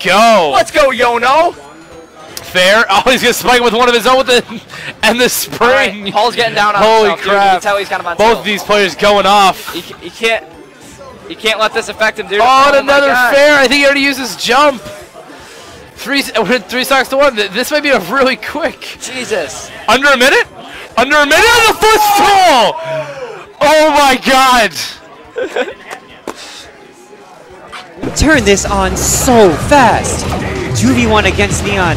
go. Let's go, Yono. Fair. Oh, he's gonna spike with one of his own with the and the spring. Right, Paul's getting down on Holy himself, dude. You crap! can tell he's kind of on Both tilt. of these players going off. He, he can't. He can't let this affect him, dude. Oh, my another fair. I think he already used his jump. Three, we're three stocks to one. This might be a really quick. Jesus. Under a minute? Under a minute on the footstool! Oh my god! Turn this on so fast. 2v1 against Neon.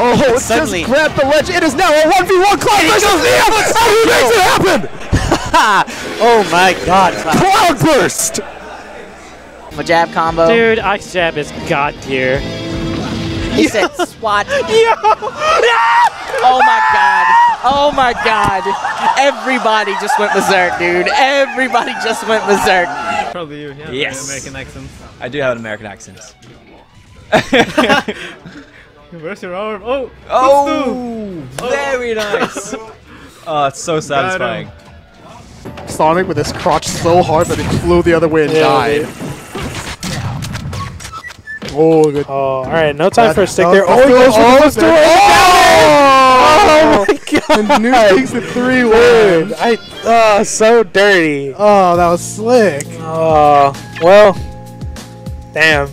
Oh, it Suddenly- just grabbed the ledge. It is now a 1v1 Cloud versus Neon! And he makes it happen! oh my god. CloudBurst! A jab combo. Dude, Ice Jab is god tier. He said swat. Oh my god. Oh my god. Everybody just went berserk, dude. Everybody just went berserk. Probably you, yeah. Yes. American accent. I do have an American accent. Where's your arm? Oh! Oh! Very oh. nice! oh, it's so satisfying. Sonic with his crotch so hard that it flew the other way and Yeah, died. Oh, good. Oh, alright, no time for a stick there. Oh, he goes for the oh, footstool. Oh! My god. And Noob takes the three wins. I, oh, so dirty. Oh, that was slick. Oh, well, damn.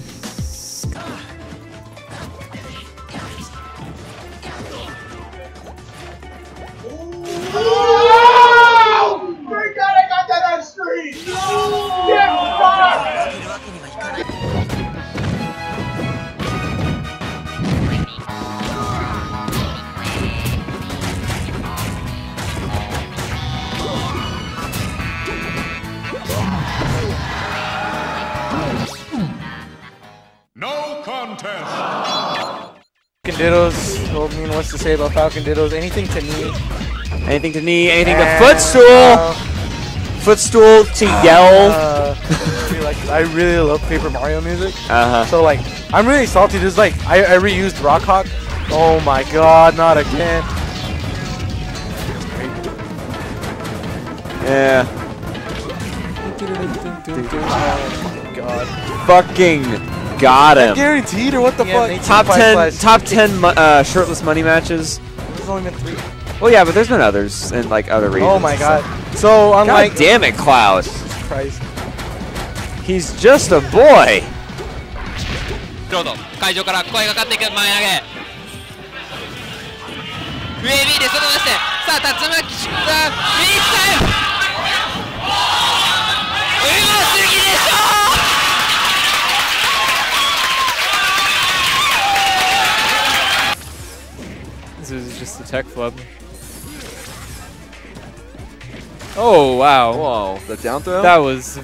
Contest. Falcon Dittos told me what's to say about Falcon Dittos. Anything to knee. Anything to knee, anything to footstool. uh, footstool to yell. Uh, like, I really love Paper Mario music. Uh-huh. So like, I'm really salty. Just like, I, I reused Rock Hawk. Oh my god, not again. Yeah. Oh my god. Fucking got him. Guaranteed or what the Yeah, fuck? Top ten, top ten mo- uh, shirtless money matches. There's only been three. Well, yeah, but there's been others in like other regions. Oh my god. stuff. So God unlike damn it, Cloud. Jesus Christ. He's just a boy. A tech flub. Oh wow! Whoa, the down throw? That was. Oh!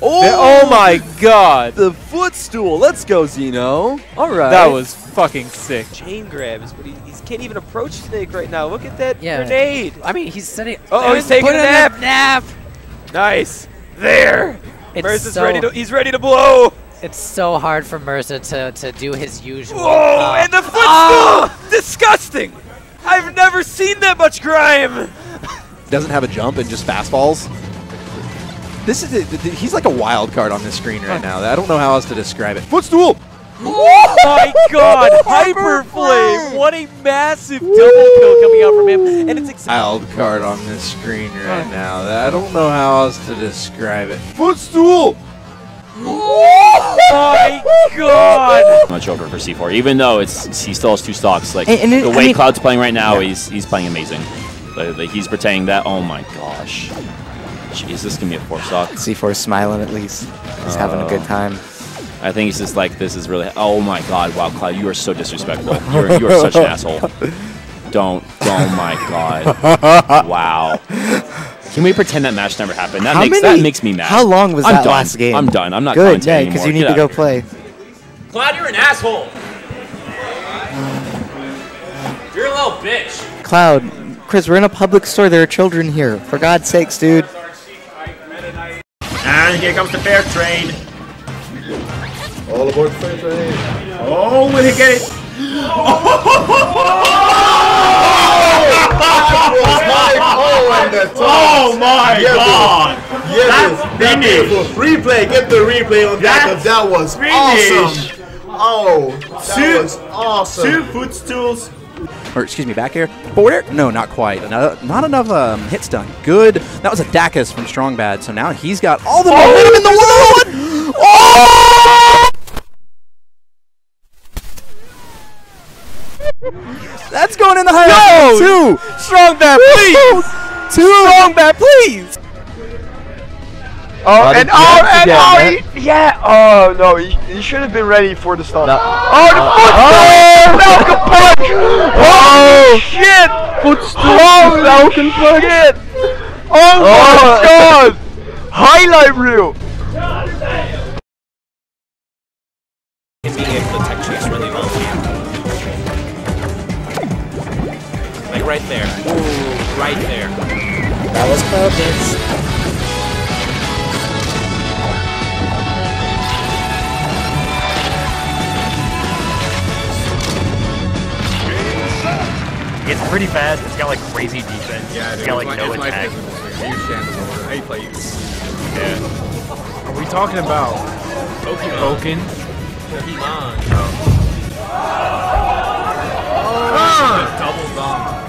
Oh my god! The footstool. Let's go, Zeno. All right. That was fucking sick. Chain grabs, but he, he can't even approach Snake right now. Look at that Yeah. grenade. I mean, he's sitting. Oh, he's taking a Put nap. nap. Nice. There. It's Mercer's so, ready to. He's ready to blow. It's so hard for Mercer to, to do his usual. Oh, uh, and the footstool. Oh! Disgusting. I've never seen that much grime. Doesn't have a jump and just fastballs. This is a, he's like a wild card on this screen right now. I don't know how else to describe it. Footstool. Oh my god, Hyper Flame! What a massive double kill coming out from him. And it's exactly Wild card on this screen right now. I don't know how else to describe it. Footstool. Oh my god! Much over for C4, even though it's he still has two stocks. Like And- and it- the I way mean- Cloud's playing right now, he's he's playing amazing. Like, like, he's pretending that. Oh my gosh, jeez, this can be a four stock. C4 smiling at least. He's having a good Oh. time. I think he's just like this is really. Oh my god, wow, Cloud, you are so disrespectful. You're you are such an asshole. Don't. Oh my god. Wow. Can we pretend that match never happened? That How makes many- that makes me mad. how long was I'm that done. last game? I'm done. I'm not Good, yeah, because you need Get to go of here. play. Cloud, you're an asshole. You're a little bitch. Cloud, Chris, we're in a public store. There are children here. For God's sakes, dude. And here comes the fair trade. All aboard the fair train. Oh, will he get it? Oh, and the toss. Oh my Yes, god! Yes, That's that finish. beautiful replay. Get the replay on that. 'cause That's That was finish. awesome. Oh, that was awesome. Two footstools. Or excuse me, back air. Forward air? No, not quite. Not, not enough um, hits done. Good. That was a Dacus from Strong Bad. So now he's got all the momentum in the world. Oh! That's going in the high. Two. Strong Bad, please! Two. Strong Bad, please! Oh, and oh, and again, oh, man. he, yeah. Oh no, he, he should have been ready for the stun. No. Oh, the footstool! Falcon punch! Oh shit! Footstool! Oh, Falcon punch! Shit. Oh my oh! god! Highlight reel! Being able to tech chase really well too. Like right there. Ooh, right there. That was focus. It's pretty fast. It's got like crazy defense. Yeah, it's got like my, no attack. I play you. Yeah. Are we talking about Okin? Okin? Pokemon. No. Oh, oh. double bomb.